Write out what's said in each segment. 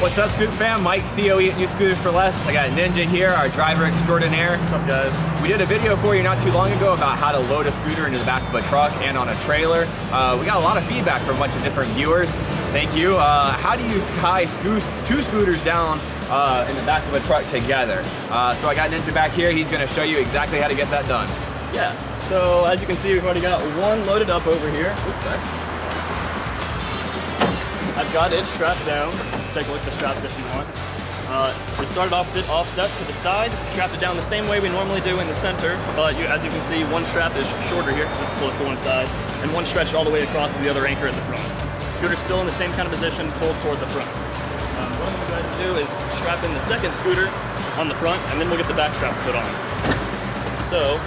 What's up, Scoot fam? Mike, COE at New Scooters for Less. I got Ninja here, our driver extraordinaire. What's up, guys? We did a video for you not too long ago about how to load a scooter into the back of a truck and on a trailer. Uh, we got a lot of feedback from a bunch of different viewers. Thank you. Uh, how do you tie sco two scooters down uh, in the back of a truck together? Uh, so I got Ninja back here. He's going to show you exactly how to get that done. Yeah. So as you can see, we've already got one loaded up over here. Oops, sorry. I've got it strapped down. Take a look at the straps if you want. Uh, we started off with it offset to the side, strapped it down the same way we normally do in the center, but you, as you can see, one strap is shorter here because it's close to one side, and one stretched all the way across to the other anchor at the front. Scooter's still in the same kind of position, pulled toward the front. Um, what I'm going to do is strap in the second scooter on the front, and then we'll get the back straps put on. So,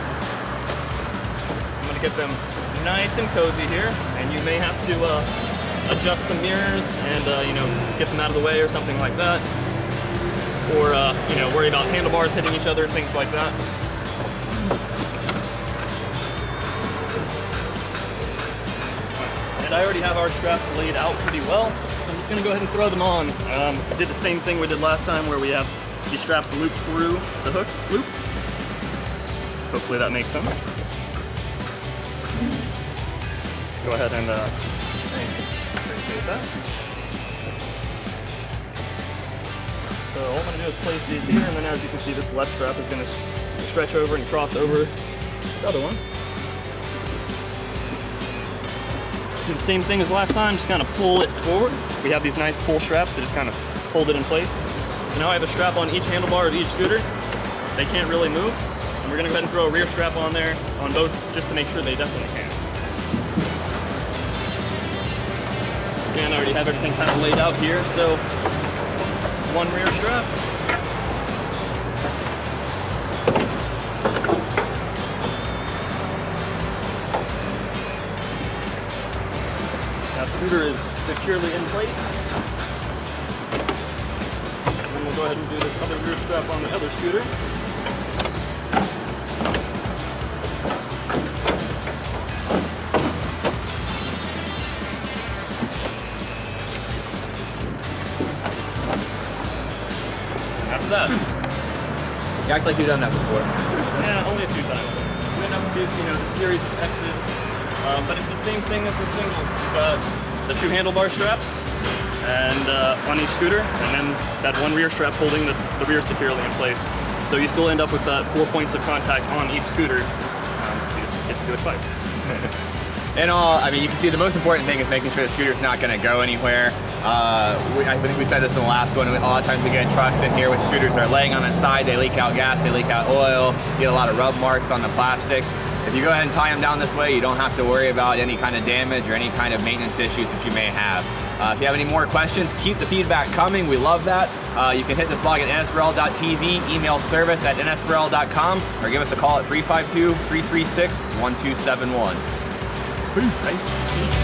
I'm going to get them nice and cozy here, and you may have to uh, adjust some mirrors and uh, you know get them out of the way or something like that. Or uh, you know worry about handlebars hitting each other and things like that. And I already have our straps laid out pretty well so I'm just gonna go ahead and throw them on. Um, I did the same thing we did last time where we have these straps looped through the hook loop. Hopefully that makes sense. Go ahead and uh, that. So all I'm going to do is place these here, and then as you can see, this left strap is going to stretch over and cross over the other one. Do the same thing as last time, just kind of pull it forward. We have these nice pull straps that just kind of hold it in place. So now I have a strap on each handlebar of each scooter. They can't really move. And we're going to go ahead and throw a rear strap on there on both just to make sure they definitely can. Again, I already have everything kind of laid out here, so one rear strap. That scooter is securely in place. And we'll go ahead and do this other rear strap on the other scooter. That. You act like you've done that before. Yeah, only a few times. So we end up with these, you know, the series of X's, um, but it's the same thing as the singles. You've got the two handlebar straps and uh, on each scooter, and then that one rear strap holding the, the rear securely in place. So you still end up with uh, four points of contact on each scooter. Um, you just get to do it twice. In all, I mean, you can see the most important thing is making sure the scooter's not going to go anywhere. Uh, we, I think we said this in the last one. A lot of times we get trucks in here with scooters that are laying on the side. They leak out gas, they leak out oil. Get a lot of rub marks on the plastics. If you go ahead and tie them down this way, you don't have to worry about any kind of damage or any kind of maintenance issues that you may have. Uh, if you have any more questions, keep the feedback coming. We love that. Uh, you can hit this blog at ns4l.tv, email service at ns4l.com, or give us a call at 352-336-1271. Peace.